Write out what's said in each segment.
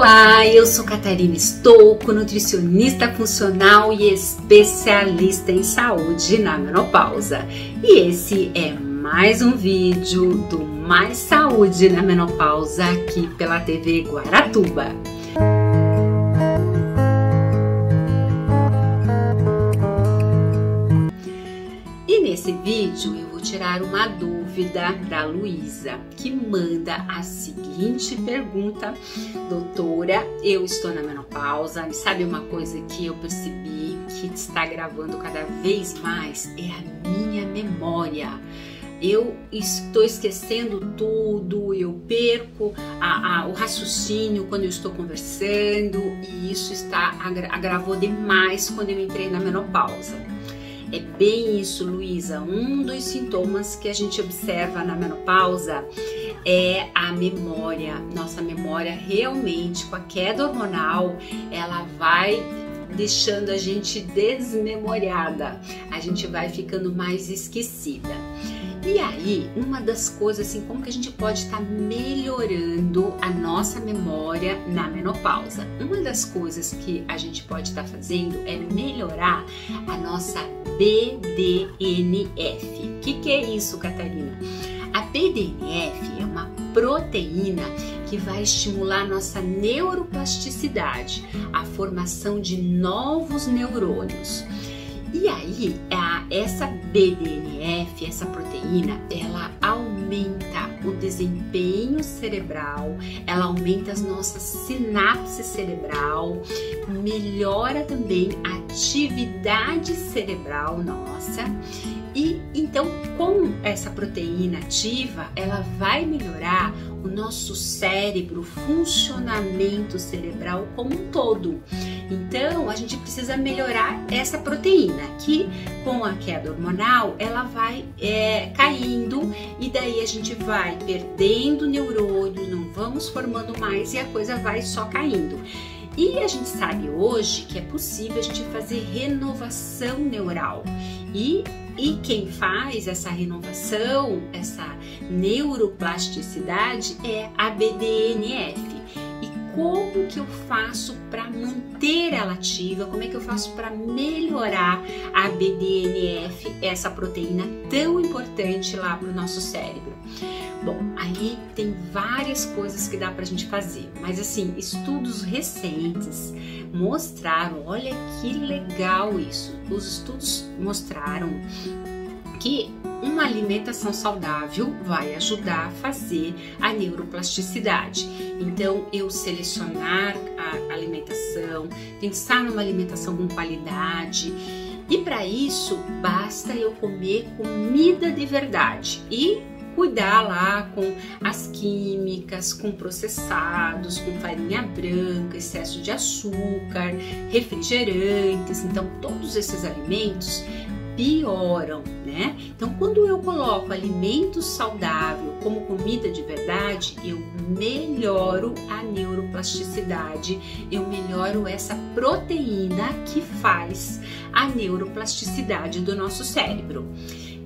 Olá, eu sou Catarina Stouco, nutricionista funcional e especialista em saúde na menopausa. E esse é mais um vídeo do Mais Saúde na Menopausa aqui pela TV Guaratuba. E nesse vídeo eu vou tirar uma dúvida da Luísa, que manda a seguinte pergunta: Doutora, eu estou na menopausa e sabe uma coisa que eu percebi que está gravando cada vez mais? É a minha memória eu estou esquecendo tudo, eu perco a, a, o raciocínio quando eu estou conversando e isso está agravou demais quando eu entrei na menopausa. É bem isso, Luísa. Um dos sintomas que a gente observa na menopausa é a memória. Nossa memória realmente, com a queda hormonal, ela vai deixando a gente desmemoriada. A gente vai ficando mais esquecida. E aí, uma das coisas, assim, como que a gente pode estar tá melhorando a nossa memória na menopausa? Uma das coisas que a gente pode estar tá fazendo é melhorar a nossa BDNF. O que, que é isso, Catarina? A BDNF é uma proteína que vai estimular nossa neuroplasticidade, a formação de novos neurônios. E aí, essa BDNF, essa proteína, ela aumenta o desempenho cerebral, ela aumenta as nossas sinapses cerebral, melhora também a atividade cerebral nossa. E então, com essa proteína ativa, ela vai melhorar o nosso cérebro, o funcionamento cerebral como um todo. Então, a gente precisa melhorar essa proteína, que com a queda hormonal ela vai é, caindo e daí a gente vai perdendo neurônios, não vamos formando mais e a coisa vai só caindo. E a gente sabe hoje que é possível a gente fazer renovação neural. E, e quem faz essa renovação, essa neuroplasticidade é a BDNF como que eu faço para manter ela ativa, como é que eu faço para melhorar a BDNF, essa proteína tão importante lá para o nosso cérebro. Bom, aí tem várias coisas que dá para a gente fazer, mas assim, estudos recentes mostraram, olha que legal isso, os estudos mostraram que uma alimentação saudável vai ajudar a fazer a neuroplasticidade. Então, eu selecionar a alimentação, pensar numa alimentação com qualidade. E para isso, basta eu comer comida de verdade e cuidar lá com as químicas, com processados, com farinha branca, excesso de açúcar, refrigerantes. Então, todos esses alimentos pioram, né? Então, quando eu coloco alimento saudável como comida de verdade, eu melhoro a neuroplasticidade, eu melhoro essa proteína que faz a neuroplasticidade do nosso cérebro.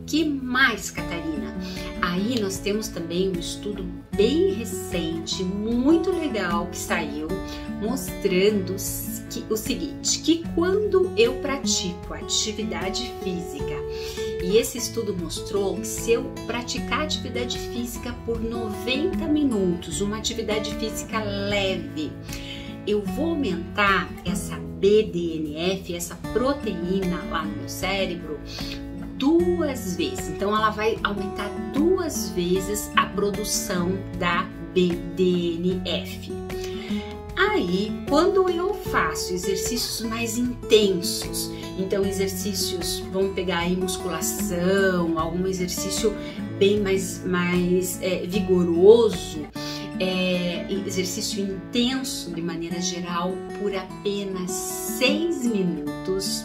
Que mais, Catarina? Aí nós temos também um estudo bem recente, muito legal que saiu, mostrando que, o seguinte, que quando eu pratico atividade física, e esse estudo mostrou que se eu praticar atividade física por 90 minutos, uma atividade física leve, eu vou aumentar essa BDNF, essa proteína lá no meu cérebro, duas vezes. Então, ela vai aumentar duas vezes a produção da BDNF. Aí, quando eu faço exercícios mais intensos, então exercícios, vamos pegar aí musculação, algum exercício bem mais, mais é, vigoroso, é, exercício intenso de maneira geral por apenas seis minutos,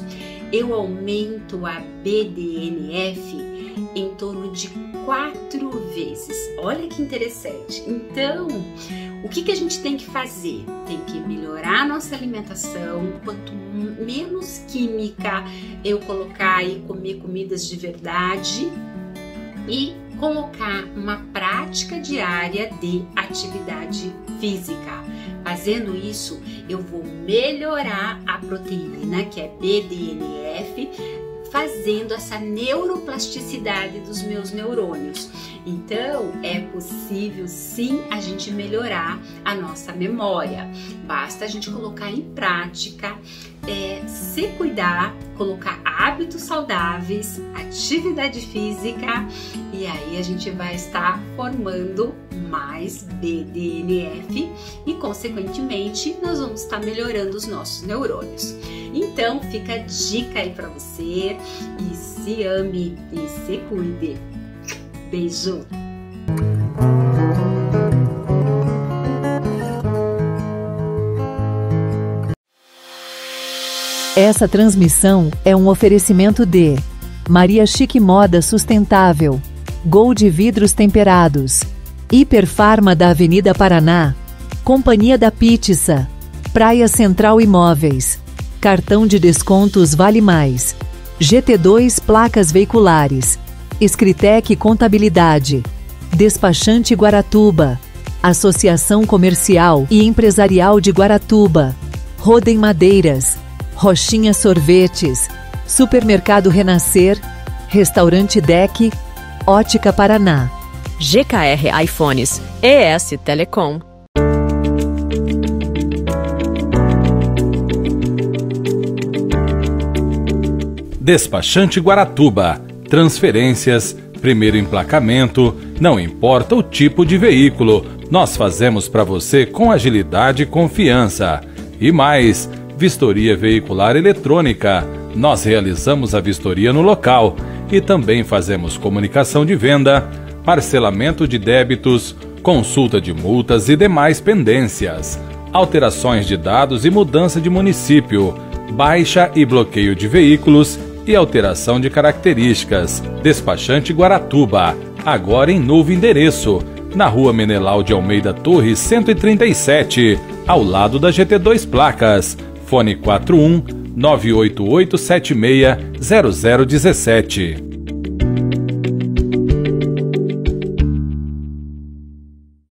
eu aumento a BDNF em torno de quatro vezes. Olha que interessante. Então, o que, que a gente tem que fazer? Tem que melhorar a nossa alimentação. Quanto menos química eu colocar e comer comidas de verdade e colocar uma prática diária de atividade física. Fazendo isso, eu vou melhorar a proteína, que é BDNF, fazendo essa neuroplasticidade dos meus neurônios. Então, é possível sim a gente melhorar a nossa memória. Basta a gente colocar em prática, é, se cuidar, colocar hábitos saudáveis, atividade física e aí a gente vai estar formando mais BDNF e, consequentemente, nós vamos estar melhorando os nossos neurônios. Então, fica a dica aí para você e se ame e se cuide. Beijo! Essa transmissão é um oferecimento de Maria Chique Moda Sustentável, Gold Vidros Temperados, Hiperfarma da Avenida Paraná, Companhia da Pizza, Praia Central Imóveis, Cartão de Descontos Vale Mais, GT2 Placas Veiculares, Escritec Contabilidade, Despachante Guaratuba, Associação Comercial e Empresarial de Guaratuba, Rodem Madeiras, Rochinha Sorvetes, Supermercado Renascer, Restaurante Deck, Ótica Paraná. GKR iPhones, ES Telecom. Despachante Guaratuba. Transferências, primeiro emplacamento, não importa o tipo de veículo, nós fazemos para você com agilidade e confiança. E mais, vistoria veicular eletrônica. Nós realizamos a vistoria no local e também fazemos comunicação de venda, parcelamento de débitos, consulta de multas e demais pendências, alterações de dados e mudança de município, baixa e bloqueio de veículos e alteração de características. Despachante Guaratuba, agora em novo endereço, na Rua Menelau de Almeida Torres 137, ao lado da GT2 Placas. Fone 41 988 76 0017.